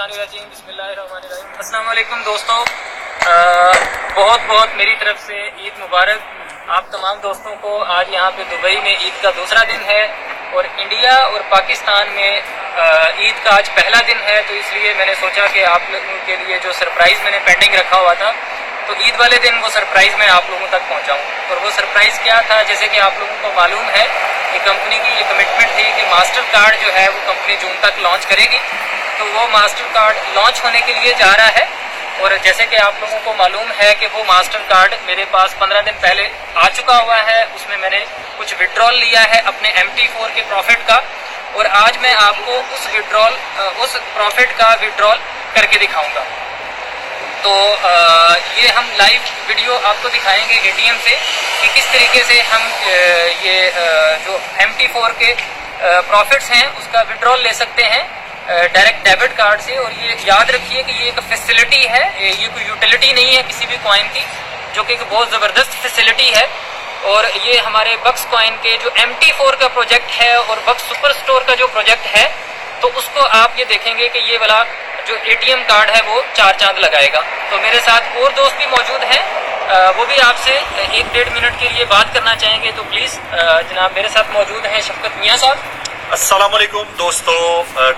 بسم اللہ الرحمن الرحیم۔ السلام علیکم دوستوں بہت بہت میری طرف سے عید مبارک۔ آپ تمام دوستوں کو آج یہاں پہ دبئی میں عید کا دوسرا دن ہے اور انڈیا اور پاکستان میں عید کا آج پہلا دن ہے۔ تو اس لیے میں نے سوچا کہ آپ لوگوں کے لیے جو سرپرائز میں نے پینڈنگ رکھا ہوا تھا، تو عید والے دن وہ سرپرائز میں آپ لوگوں تک پہنچاؤں۔ اور وہ سرپرائز کیا تھا؟ جیسے کہ آپ لوگوں کو معلوم ہے کہ کمپنی کی یہ کمٹمنٹ تھی کہ ماسٹر کارڈ جو ہے وہ کمپنی جون تک لانچ کرے گی۔ تو وہ ماسٹر کارڈ لانچ ہونے کے لیے جا رہا ہے۔ اور جیسے کہ آپ لوگوں کو معلوم ہے کہ وہ ماسٹر کارڈ میرے پاس پندرہ دن پہلے آ چکا ہوا ہے۔ اس میں میں نے کچھ وڈرول لیا ہے اپنے ایم ٹی فور کے پروفٹ کا۔ اور آج میں آپ کو اس وڈرول اس پروفٹ کا وڈرول کر کے دکھاؤں گا۔ تو یہ ہم لائیو ویڈیو آپ کو دکھائیں گے اے ٹی ایم سے کہ کس طریقے سے ہم یہ جو ایم ٹی فور کے پروفٹس ہیں، اس کا وڈرول لے سکتے ہیں ڈائریکٹ ڈیبٹ کارڈ سے۔ اور یہ یاد رکھیے کہ یہ ایک فیسلٹی ہے، یہ کوئی یوٹیلیٹی نہیں ہے کسی بھی کوائن کی، جو کہ ایک بہت زبردست فیسلٹی ہے۔ اور یہ ہمارے بکس کوائن کے جو ایم ٹی فور کا پروجیکٹ ہے اور بکس سپر سٹور کا جو پروجیکٹ ہے، تو اس کو آپ یہ دیکھیں گے کہ یہ والا جو اے ٹی ایم کارڈ ہے وہ چار چاند لگائے گا۔ تو میرے ساتھ اور دوست بھی موجود ہیں۔ وہ بھی آپ سے ایک ڈیڑھ منٹ کے لیے بات کرنا چاہیں گے تو پلیز جناب میرے ساتھ موجود ہیں شفقت میاں صاحب۔ السلام علیکم دوستو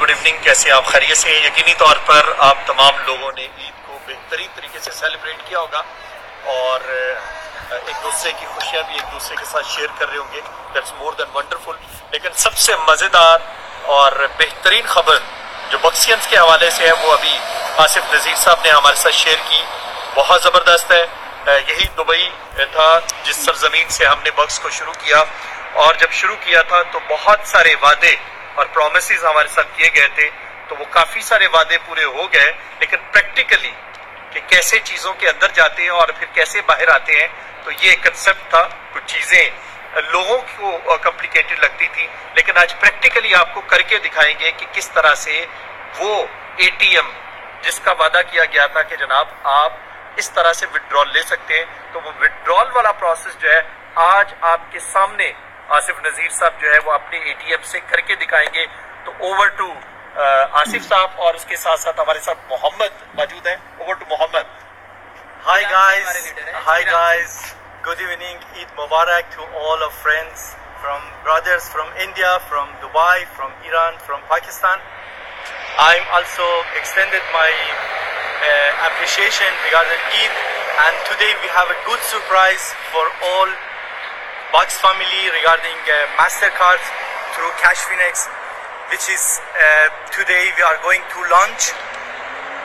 گڈ ایوننگ کیسے آپ خیریت سے یقینی طور پر آپ تمام لوگوں نے عید کو بہترین طریقے سے سیلیبریٹ کیا ہوگا۔ اور ایک دوسرے کی خوشیاں بھی ایک دوسرے کے ساتھ شیئر کر رہے ہوں گے۔ دیٹس مور دین ونڈرفل لیکن سب سے مزیدار اور بہترین خبر جو بکسینس کے حوالے سے ہے، وہ ابھی آصف نذیر صاحب نے ہمارے ساتھ شیئر کی۔ بہت زبردست ہے۔ یہی دبئی تھا جس سرزمین سے ہم نے بکس کو شروع کیا۔ اور جب شروع کیا تھا تو بہت سارے وعدے اور پرومسز ہمارے ساتھ کیے گئے تھے۔ تو وہ کافی سارے وعدے پورے ہو گئے۔ لیکن پریکٹیکلی کہ کیسے چیزوں کے اندر جاتے ہیں اور پھر کیسے باہر آتے ہیں، تو یہ ایک کنسپٹ تھا۔ کچھ چیزیں لوگوں کو کمپلیکیٹڈ لگتی تھی لیکن آج پریکٹیکلی آپ کو کر کے دکھائیں گے کہ کس طرح سے وہ اے ٹی ایم جس کا وعدہ کیا گیا تھا کہ جناب آپ اس طرح سے وڈرول لے سکتے ہیں تو وہ وڈرول والا پروسیس جو ہے آج آپ کے سامنے آصف نذیر صاحب جو ہے وہ اپنے اے ٹی ایم سے کر کے دکھائیں گے۔ تو اوور ٹو آصف صاحب اور اس کے ساتھ ساتھ ہمارے ساتھ محمد موجود ہیں۔ Over to Muhammad. Hi guys hi guys good evening Eid Mubarak to all of friends from brothers from India from Dubai from Iran from Pakistan I'm also extended my uh, appreciation regarding Eid and today we have a good surprise for all Box family regarding uh, MasterCard through CashFinex which is uh, today we are going to launch.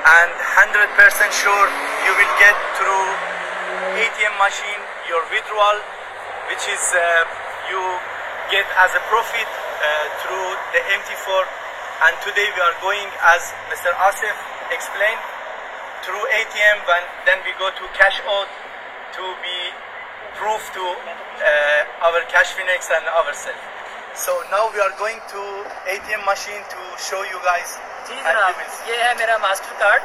And 100% sure you will get through ATM machine your withdrawal which is uh, you get as a profit uh, through the MT4 and today we are going as Mr. Asif explained through ATM when then we go to cash out to be proof to uh, our cash phoenix and ourselves so now we are going to ATM machine to show you guys جی جناب یہ ہے میرا Mastercard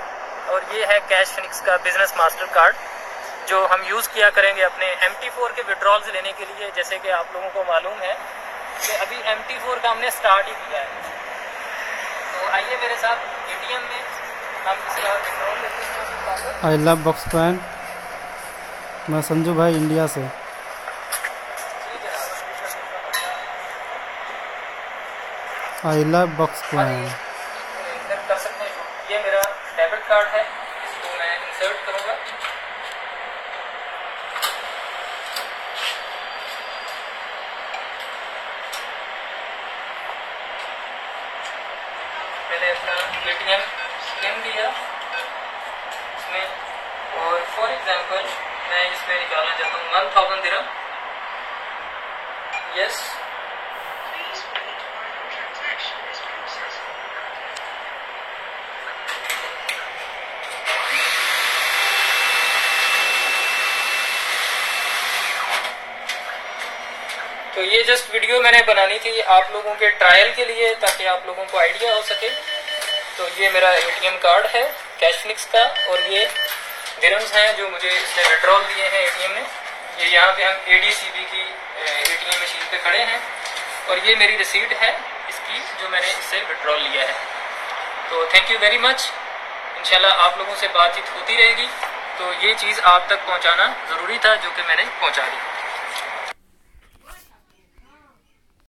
اور یہ ہے cash فنکس کا بزنس ماسٹر کارڈ جو ہم یوز کیا کریں گے اپنے ایم ٹی فور کے وڈرالز لینے کے لیے جیسے کہ آپ لوگوں کو معلوم ہے کہ ابھی ایم ٹی فور کا میرے ساتھ اے ٹی ایم میں۔ ہم آئی لو بکس پین۔ میں سنجو بھائی انڈیا سے۔ آئی لو بکس پین۔ کر سکتے ہیں۔ یہ میرا ڈیبٹ کارڈ ہے۔ اس کو میں انسرٹ کروں گا۔ میں نے اپنا اے ٹی ایم اسکین دیا اس میں اور فار ایگزامپل میں اس میں نکالنا چاہتا ہوں ون تھاؤزینڈ درم یس تو یہ جسٹ ویڈیو میں نے بنانی تھی آپ لوگوں کے ٹرائل کے لیے تاکہ آپ لوگوں کو آئیڈیا ہو سکے۔ تو یہ میرا اے ٹی ایم کارڈ ہے کیش فنکس کا، اور یہ درمز ہیں جو مجھے اس نے وڈرول دیے ہیں اے ٹی ایم میں۔ یہ یہاں پہ ہم اے ڈی سی بی کی، اے ٹی ایم مشین پہ کھڑے ہیں۔ اور یہ میری رسیٹ ہے اس کی جو میں نے اس سے وڈرول لیا ہے۔ تو تھینک یو ویری مچ انشاءاللہ آپ لوگوں سے بات چیت ہوتی رہے گی۔ تو یہ چیز آپ تک پہنچانا ضروری تھا جو کہ میں نے پہنچا دی۔